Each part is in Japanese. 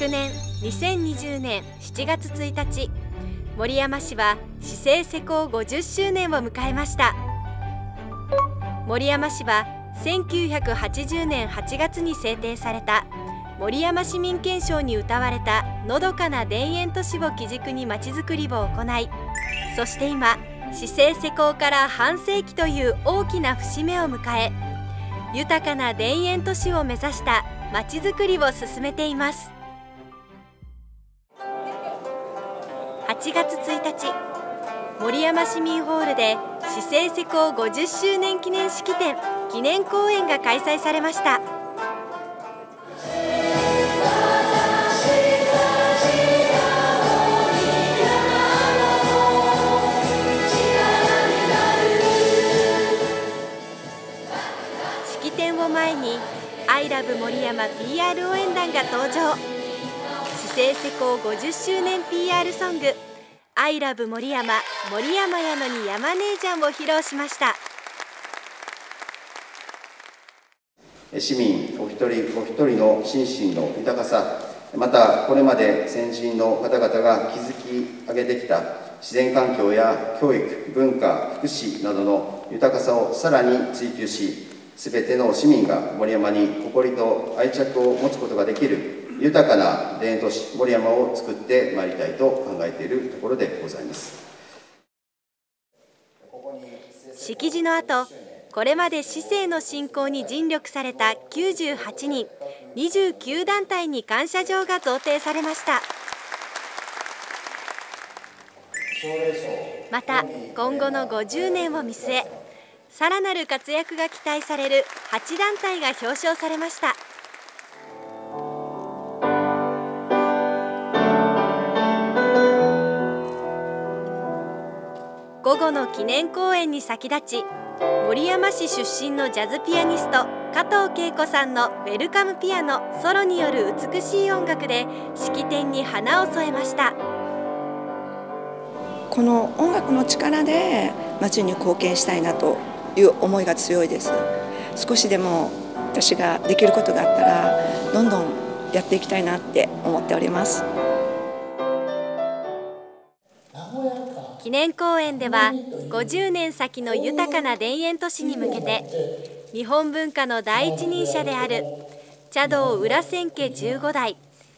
昨年2020年7月1日。森山市は市政施行50周年を迎えました。森山市は1980年8月に制定された森山市民憲章に謳われたのどかな田園都市を基軸にまちづくりを行いそして今市政施行から半世紀という大きな節目を迎え豊かな田園都市を目指したまちづくりを進めています。8月1日。森山市民ホールで市政施行50周年記念式典記念公演が開催されました。式典を前に「アイラブ森山 PR 応援団」が登場。市政施行50周年 PR ソング「アイラブ森山森山やのに山姉ちゃん」を披露しました。市民お一人お一人の心身の豊かさまたこれまで先人の方々が築き上げてきた自然環境や教育文化福祉などの豊かさをさらに追求しすべての市民が森山に誇りと愛着を持つことができる豊かな田園都市森山を作ってまいりたいと考えているところでございます。式辞の後これまで市政の振興に尽力された98人29団体に感謝状が贈呈されました。また今後の50年を見据えさらなる活躍が期待される8団体が表彰されました。後の記念公演に先立ち森山市出身のジャズピアニスト加藤恵子さんのウェルカムピアノソロによる美しい音楽で式典に花を添えました。この音楽の力で町に貢献したいなという思いが強いです。少しでも私ができることがあったらどんどんやっていきたいなって思っております。記念公演では50年先の豊かな田園都市に向けて日本文化の第一人者である茶道裏千家15代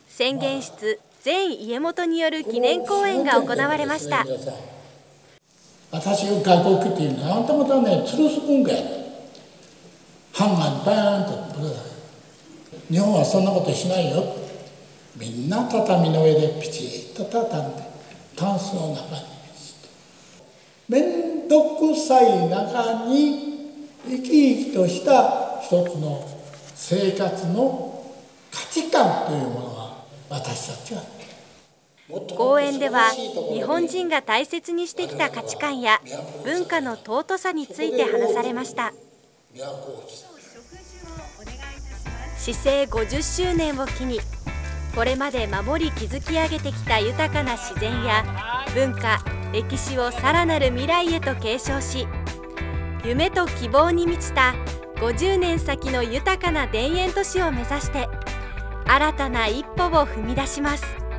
宣言室全家元による記念公演が行われました。私が外国っていうのはあんたまたね吊るす文化やハンガーバーンとぶら日本はそんなことしないよ。みんな畳の上でピチッと畳んでタンスの中に面倒くさい中に生き生きとした一つの生活の価値観というものが私たちは講演では日本人が大切にしてきた価値観や文化の尊さについて話されました。市政50周年を機にこれまで守り築き上げてきた豊かな自然や文化歴史をさらなる未来へと継承し夢と希望に満ちた50年先の豊かな田園都市を目指して新たな一歩を踏み出します。